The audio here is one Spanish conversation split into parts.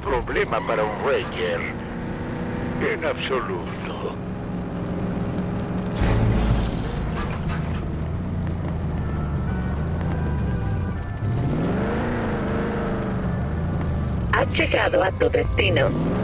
problema para un Ranger. En absoluto. Has llegado a tu destino.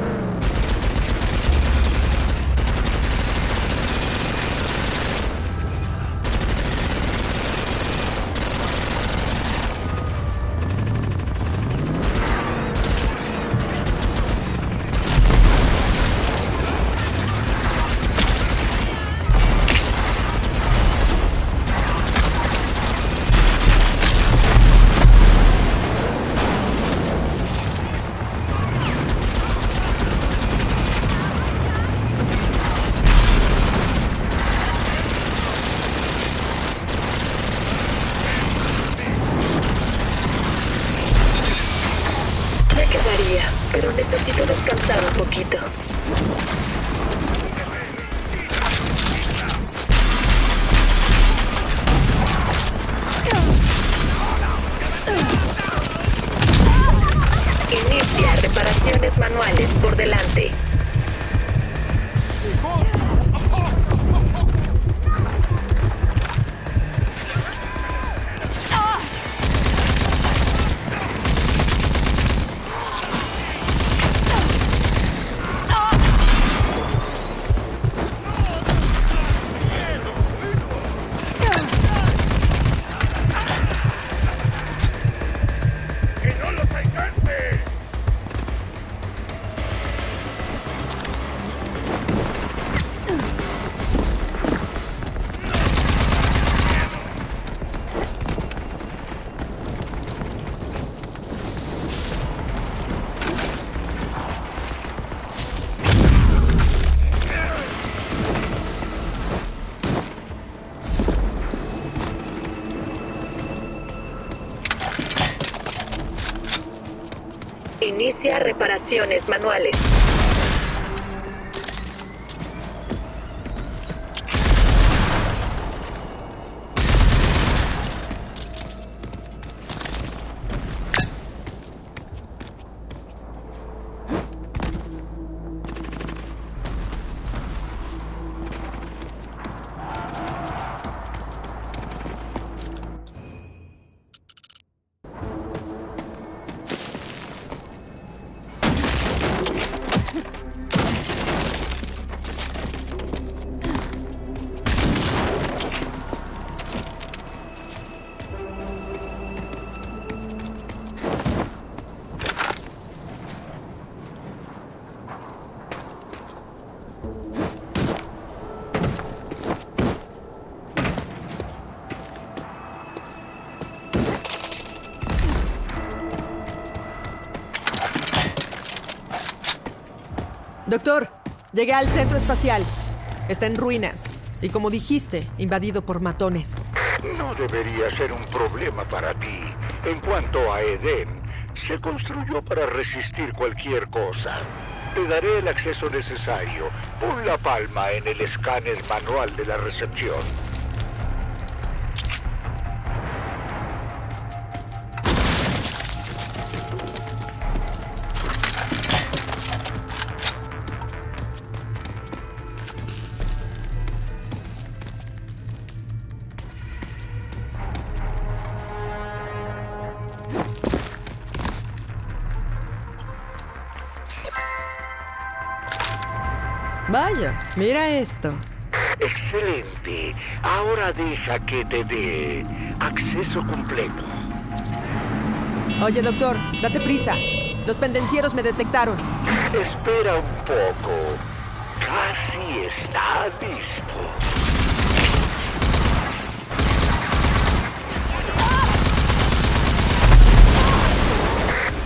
Inicia reparaciones manuales por delante. Inicia reparaciones manuales. Doctor, llegué al centro espacial. Está en ruinas. Y como dijiste, invadido por matones. No debería ser un problema para ti. En cuanto a Eden, se construyó para resistir cualquier cosa. Te daré el acceso necesario. Pon la palma en el escáner manual de la recepción. Vaya, mira esto. Excelente. Ahora deja que te dé acceso completo. Oye, doctor, date prisa. Los pendencieros me detectaron. Espera un poco. Casi está listo.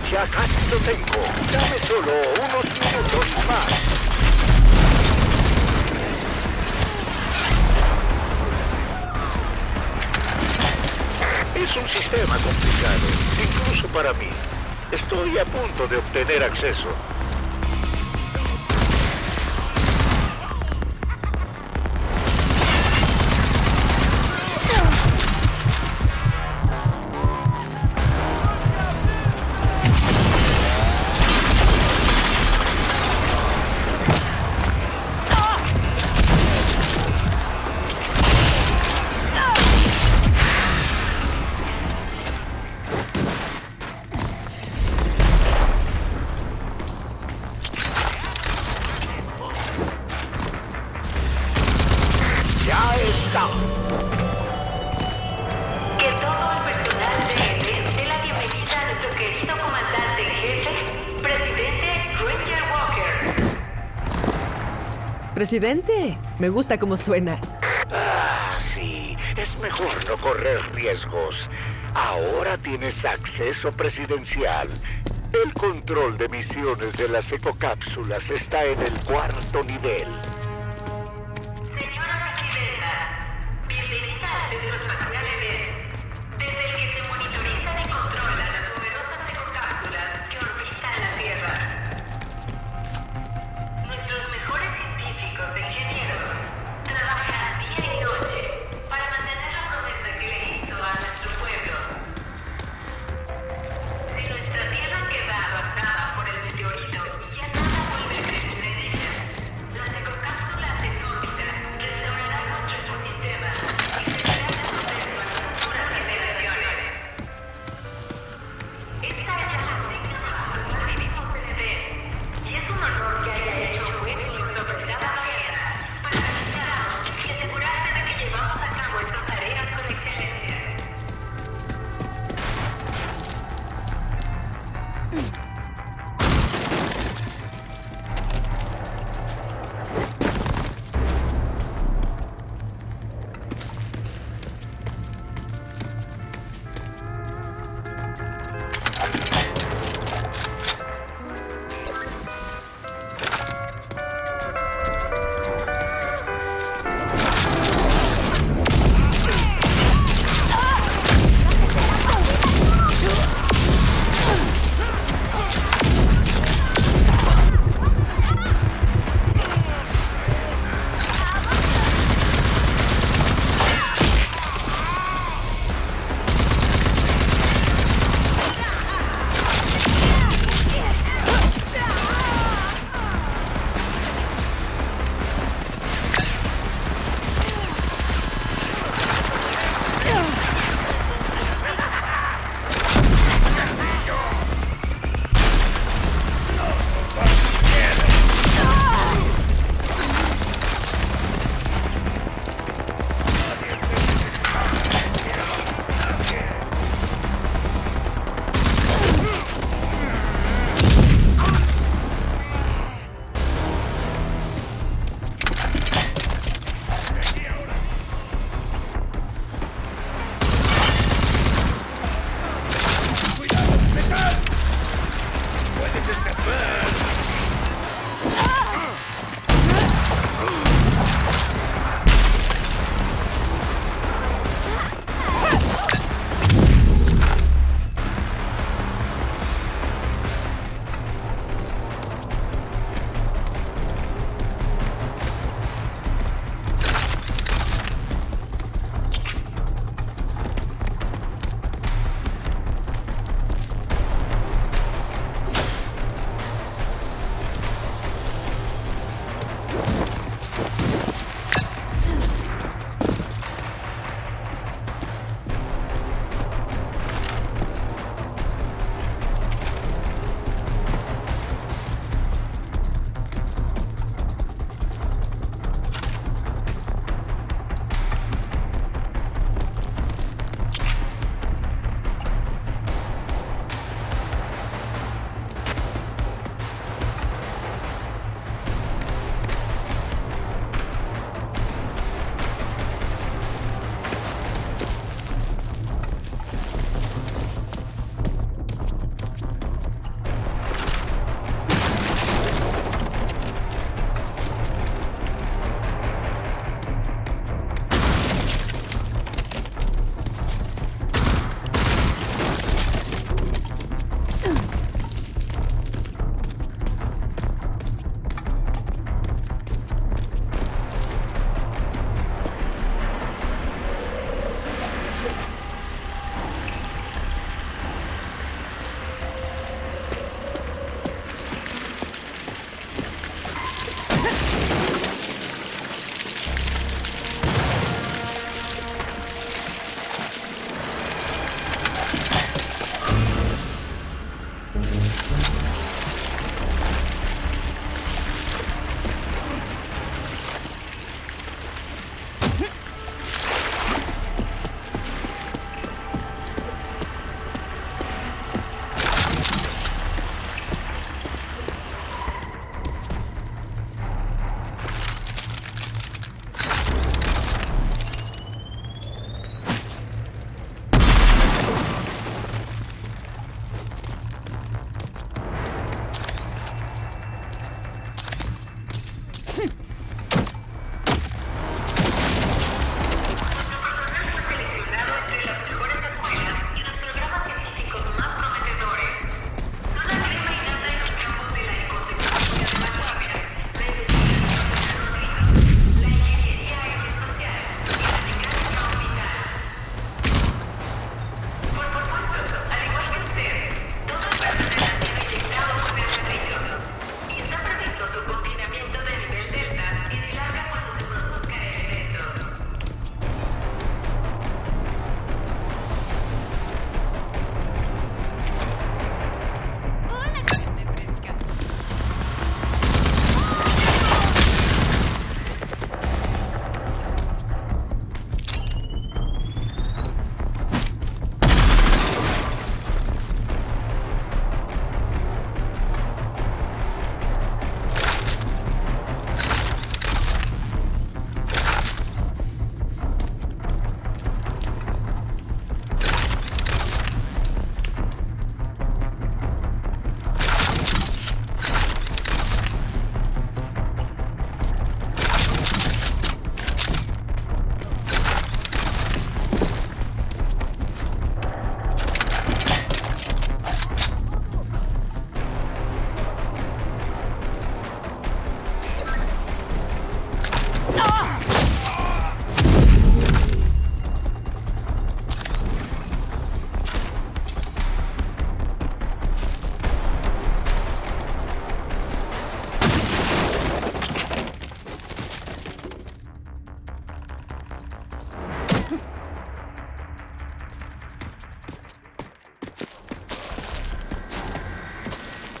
Ya casi lo tengo. Dame solo unos minutos más. Es un sistema complicado, incluso para mí. Estoy a punto de obtener acceso. Presidente, me gusta cómo suena. Ah, sí. Es mejor no correr riesgos. Ahora tienes acceso presidencial. El control de misiones de las ecocápsulas está en el cuarto nivel. Mm-hmm.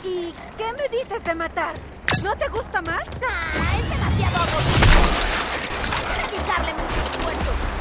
¿Y qué me dices de matar? ¿No te gusta más? Ah, es demasiado aburrido. Dedicarle mucho esfuerzo.